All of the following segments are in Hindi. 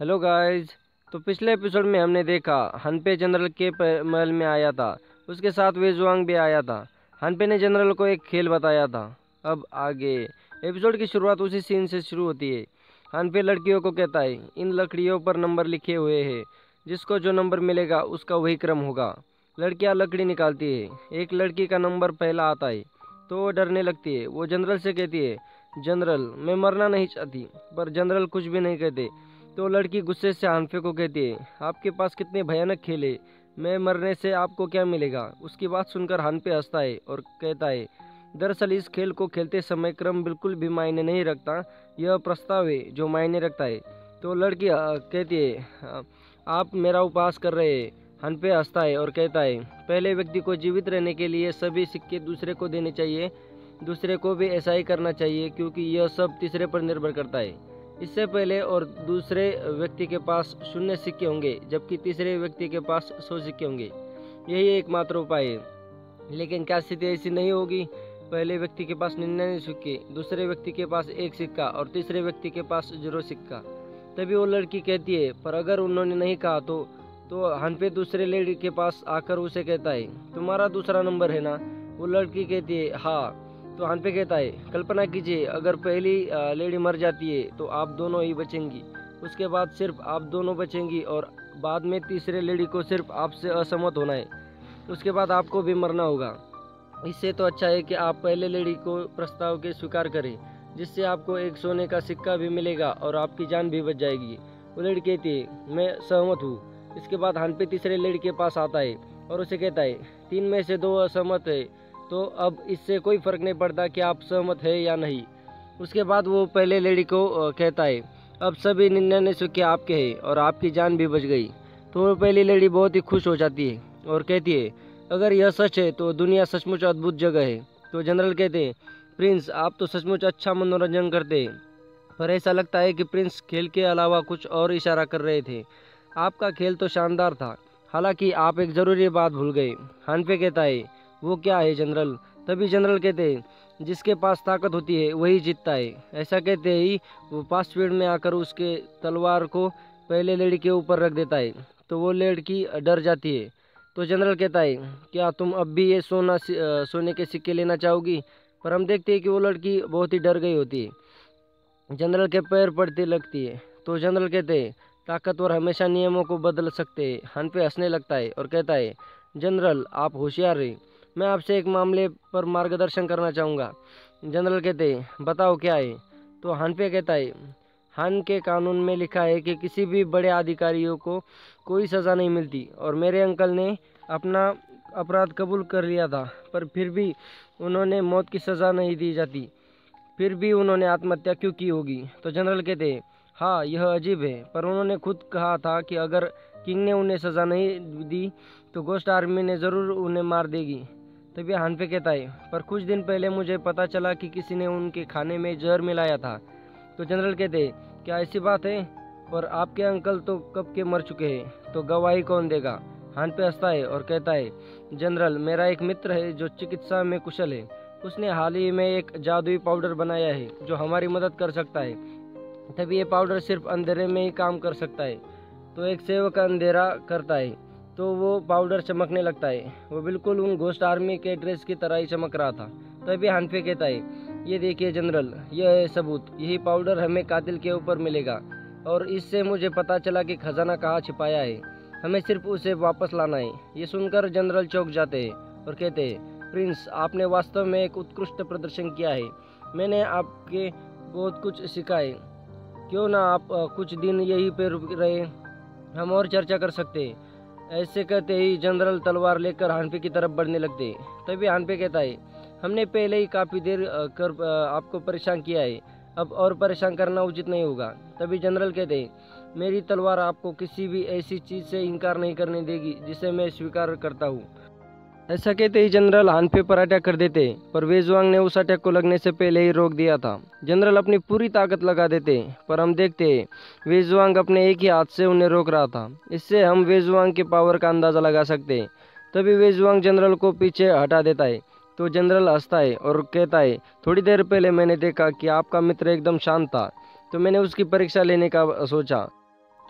हेलो गाइस तो पिछले एपिसोड में हमने देखा, हनपे जनरल के महल में आया था। उसके साथ वेजुआंग भी आया था। हनपे ने जनरल को एक खेल बताया था। अब आगे, एपिसोड की शुरुआत उसी सीन से शुरू होती है। हनपे लड़कियों को कहता है, इन लकड़ियों पर नंबर लिखे हुए हैं। जिसको जो नंबर मिलेगा, उसका वही क्रम होगा। लड़कियाँ लकड़ी निकालती है। एक लड़की का नंबर पहला आता है तो वो डरने लगती है। वो जनरल से कहती है, जनरल, मैं मरना नहीं चाहती, पर जनरल कुछ भी नहीं कहते। तो लड़की गुस्से से हानफे को कहती है, आपके पास कितने भयानक खेल है। मैं मरने से आपको क्या मिलेगा? उसकी बात सुनकर हानफे हंसता है और कहता है, दरअसल इस खेल को खेलते समय क्रम बिल्कुल भी मायने नहीं रखता। यह प्रस्ताव है जो मायने रखता है। तो लड़की कहती है आप मेरा उपहास कर रहे हैं। हनपे हंसता है और कहता है, पहले व्यक्ति को जीवित रहने के लिए सभी सिक्के दूसरे को देने चाहिए, दूसरे को भी ऐसा ही करना चाहिए क्योंकि यह सब तीसरे पर निर्भर करता है। इससे पहले और दूसरे व्यक्ति के पास शून्य सिक्के होंगे, जबकि तीसरे व्यक्ति के पास सौ सिक्के होंगे। यही एकमात्र उपाय है। लेकिन क्या स्थिति ऐसी नहीं होगी? पहले व्यक्ति के पास निन्यानवे सिक्के, दूसरे व्यक्ति के पास एक सिक्का और तीसरे व्यक्ति के पास ज़ीरो सिक्का। तभी वो लड़की कहती है, पर अगर उन्होंने नहीं कहा तो तो हनपे दूसरे लेडी के पास आकर उसे कहता है, तुम्हारा दूसरा नंबर है ना? वो लड़की कहती है हाँ। तो हनपे कहता है, कल्पना कीजिए, अगर पहली लेडी मर जाती है तो आप दोनों ही बचेंगी। उसके बाद सिर्फ़ आप दोनों बचेंगी और बाद में तीसरे लेडी को सिर्फ़ आपसे असहमत होना है। उसके बाद आपको भी मरना होगा। इससे तो अच्छा है कि आप पहले लेडी को प्रस्ताव के स्वीकार करें, जिससे आपको एक सोने का सिक्का भी मिलेगा और आपकी जान भी बच जाएगी। वो लेडी कहती है, मैं सहमत हूँ। इसके बाद हनपे तीसरे लेडी के पास आता है और उसे कहता है, तीन में से दो असहमत है तो अब इससे कोई फ़र्क नहीं पड़ता कि आप सहमत है या नहीं। उसके बाद वो पहले लेडी को कहता है, अब सभी निन्यानवे सिक्के आपके हैं और आपकी जान भी बच गई। तो पहली लेडी बहुत ही खुश हो जाती है और कहती है, अगर यह सच है तो दुनिया सचमुच अद्भुत जगह है। तो जनरल कहते हैं, प्रिंस, आप तो सचमुच अच्छा मनोरंजन करते हैं, पर ऐसा लगता है कि प्रिंस खेल के अलावा कुछ और इशारा कर रहे थे। आपका खेल तो शानदार था, हालाँकि आप एक ज़रूरी बात भूल गए। हानपे कहता है वो क्या है जनरल? तभी जनरल कहते हैं, जिसके पास ताकत होती है, वही जीतता है। ऐसा कहते ही, वो पास स्पीड में आकर उसके तलवार को पहले लेडी के ऊपर रख देता है तो वो लड़की डर जाती है। तो जनरल कहता है, क्या तुम अब भी ये सोना सोने के सिक्के लेना चाहोगी? पर हम देखते हैं कि वो लड़की बहुत ही डर गई होती है। जनरल के पैर पड़ती लगती है। तो जनरल कहते हैं, ताकतवर हमेशा नियमों को बदल सकते हैं हन पे हंसने लगता है और कहता है, जनरल, आप होशियार रहे मैं आपसे एक मामले पर मार्गदर्शन करना चाहूँगा। जनरल कहते बताओ क्या है? तो हन पे कहता है, हन के कानून में लिखा है कि किसी भी बड़े अधिकारियों को कोई सज़ा नहीं मिलती और मेरे अंकल ने अपना अपराध कबूल कर लिया था, पर फिर भी उन्होंने मौत की सज़ा नहीं दी जाती। फिर भी उन्होंने आत्महत्या क्यों की होगी? तो जनरल कहते हैं हाँ यह अजीब है, पर उन्होंने खुद कहा था कि अगर किंग ने उन्हें सज़ा नहीं दी तो गोस्ट आर्मी ने ज़रूर उन्हें मार देगी। तभी हानफे कहता है पर कुछ दिन पहले मुझे पता चला कि किसी ने उनके खाने में जहर मिलाया था। तो जनरल कहते, क्या ऐसी बात है? पर आपके अंकल तो कब के मर चुके हैं? तो गवाही कौन देगा? हान पे हंसता है और कहता है, जनरल, मेरा एक मित्र है जो चिकित्सा में कुशल है। उसने हाल ही में एक जादुई पाउडर बनाया है, जो हमारी मदद कर सकता है। तभी ये पाउडर सिर्फ़ अंधेरे में ही काम कर सकता है। तो एक सेवक अंधेरा करता है। तो वो पाउडर चमकने लगता है। वो बिल्कुल उन घोस्ट आर्मी के ड्रेस की तरह ही चमक रहा था। तभी हानफे कहता है, ये देखिए जनरल यह है सबूत, यही पाउडर हमें कातिल के ऊपर मिलेगा। और इससे मुझे पता चला कि खजाना कहाँ छिपाया है। हमें सिर्फ़ उसे वापस लाना है। ये सुनकर जनरल चौक जाते हैं और कहते हैं प्रिंस आपने वास्तव में एक उत्कृष्ट प्रदर्शन किया है। मैंने आपके बहुत कुछ सीखा है। क्यों ना आप कुछ दिन यहीं पर रुक रहे? हम और चर्चा कर सकते हैं। ऐसे कहते ही जनरल तलवार लेकर हानपे की तरफ़ बढ़ने लगते। तभी हानपे कहता है, हमने पहले ही काफ़ी देर कर आपको परेशान किया है। अब और परेशान करना उचित नहीं होगा। तभी जनरल कहते हैं, मेरी तलवार आपको किसी भी ऐसी चीज़ से इनकार नहीं करने देगी, जिसे मैं स्वीकार करता हूँ। ऐसा कहते ही जनरल हानपे पर अटैक कर देते, पर वेजवांग ने उस अटैक को लगने से पहले ही रोक दिया था। जनरल अपनी पूरी ताकत लगा देते, पर हम देखते वेजुआंग अपने एक ही हाथ से उन्हें रोक रहा था। इससे हम वेजवांग के पावर का अंदाज़ा लगा सकते। तभी वेजवांग जनरल को पीछे हटा देता है। तो जनरल हंसता है और कहता है, थोड़ी देर पहले मैंने देखा कि आपका मित्र एकदम शांत था तो मैंने उसकी परीक्षा लेने का सोचा।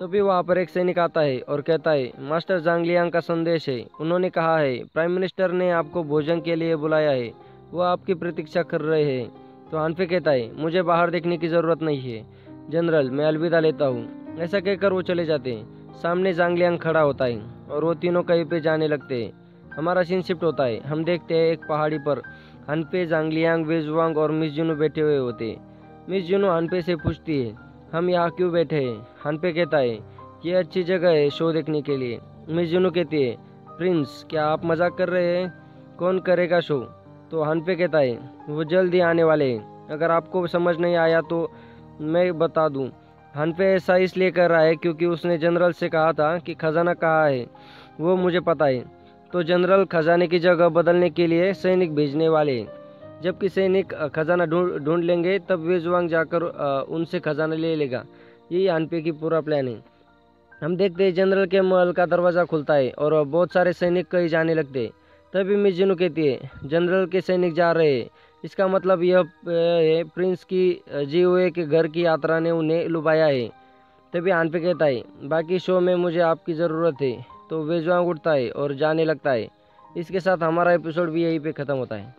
तभी वहाँ पर एक सैनिक आता है और कहता है, मास्टर जांगलियांग का संदेश है। उन्होंने कहा है, प्राइम मिनिस्टर ने आपको भोजन के लिए बुलाया है। वो आपकी प्रतीक्षा कर रहे हैं। तो हानफे कहता है, मुझे बाहर देखने की ज़रूरत नहीं है। जनरल, मैं अलविदा लेता हूँ। ऐसा कहकर वो चले जाते हैं। सामने जांगलियांग खड़ा होता है और वो तीनों कहीं पे जाने लगते हैं। हमारा सीन शिफ्ट होता है। हम देखते हैं एक पहाड़ी पर हनपे जांगलियांग, वेजवांग और मिस जुनू बैठे हुए होते मिस जुनू हनपे से पूछती है हम यहाँ क्यों बैठे हैं? हनपे कहता है ये अच्छी जगह है शो देखने के लिए। मिस जुनू कहती है, प्रिंस, क्या आप मज़ाक कर रहे हैं? कौन करेगा शो? तो हनपे कहता है, वो जल्द ही आने वाले हैं। अगर आपको समझ नहीं आया तो मैं बता दूँ। हनपे ऐसा इसलिए कर रहा है क्योंकि उसने जनरल से कहा था कि खजाना कहाँ है, वो मुझे पता है। तो जनरल खजाने की जगह बदलने के लिए सैनिक भेजने वाले हैं। जबकि सैनिक खजाना ढूंढ लेंगे, तब वे जुआंग जाकर उनसे खजाना ले लेगा। यही हानपे की पूरा प्लान है। हम देखते हैं जनरल के महल का दरवाज़ा खुलता है और बहुत सारे सैनिक कहीं जाने लगते तभी मिजुनु कहती है, जनरल के सैनिक जा रहे हैं। इसका मतलब यह है, प्रिंस की जी हुए के घर की यात्रा ने उन्हें लुभाया है। तभी हानपे कहता है, बाकी शो में मुझे आपकी ज़रूरत है। तो वेजवांग उठता है और जाने लगता है। इसके साथ हमारा एपिसोड भी यहीं पे ख़त्म होता है।